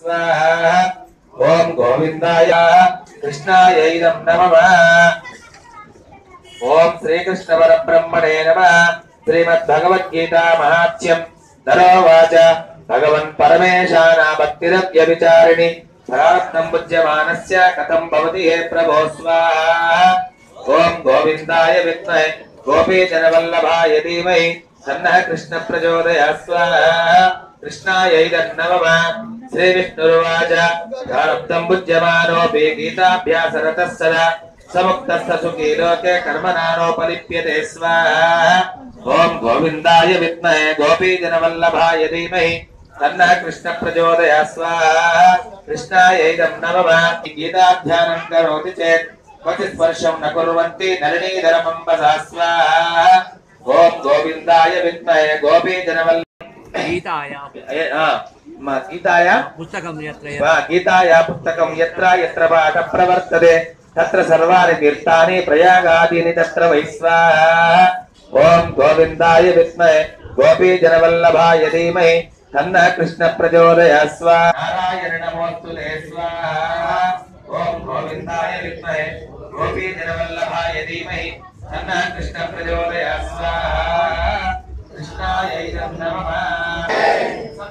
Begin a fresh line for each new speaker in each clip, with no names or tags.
స్వాహ. ఓం గోవిందాయ కృష్ణాయైనం నమః. ఓం శ్రీకృష్ణ పరబ్రహ్మణే నమ. శ్రీమద్భగవద్గీత మహాత్యం నరోవాచ భగవన్ పరమేశానా భక్తిరవ్య విచారిణి ప్రారబ్ధం పుజ్యమానస్య. కథం భవతి హే ప్రభో స్వాహ. ఓం గోవిందాయ విద్మహే. గోపీజనవల్లభాయ ధీమహి. తన్నః కృష్ణ ప్రచోదయ స్వాహ కృష్ణాయైదన్నమమ श्रीविष्णुरुवाच गारब्धम् भुज्यमानोऽपि गीताभ्यासरतः सदा। समुक्तः सुखी लोके कर्मणानोपलिप्यते स्वाहा। ॐ गोविन्दाय विद्महे गोपीजनवल्लभाय धीमहि। तन्नः कृष्णप्रचोदय स्वाहा। कृष्णायैदम् नवम गीताध्यानम् करोति चेत् क्वचित् स्पर्शम् न कुर्वन्ति। नलिनीधरमम्बसा स्वाहा। ॐ गोविन्दाय विद्महे गोपीजनवल्ल गीतायाम् गीताया?
पुस्तकं यत्र
गीताया पुस्तकं यत्र यत्र पाठः प्रवर्तते तत्र सर्वाणि तीर्थानि प्रयागादीनि तत्र वैश्वा। ॐ गोविन्दाय विद्महे। गोपीजनवल्लभाय धीमहि। तन्नः कृष्णप्रचोदय स्वाहारायण नमोऽस्तुते स्वाहा। ॐ गोविन्दाय विद्महे। गोपीजनवल्लभाय धीमहि। तन्नः कृष्णप्रचोदय स्वाहा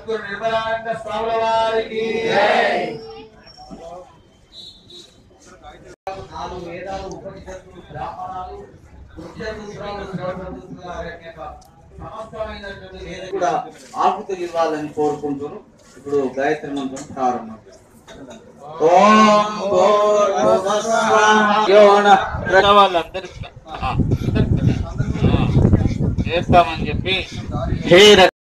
సద్గురు నిర్మలానంద స్వాముల వారికి.
నాలుగు వేదాలు ఉపనిషత్తులు బ్రాహ్మణాలు కూడా ఇవ్వాలని కోరుకుంటున్నాను. ఇప్పుడు గాయత్రి మంత్రం ప్రారంభం.
వాళ్ళందరికీ చేస్తామని చెప్పి. హే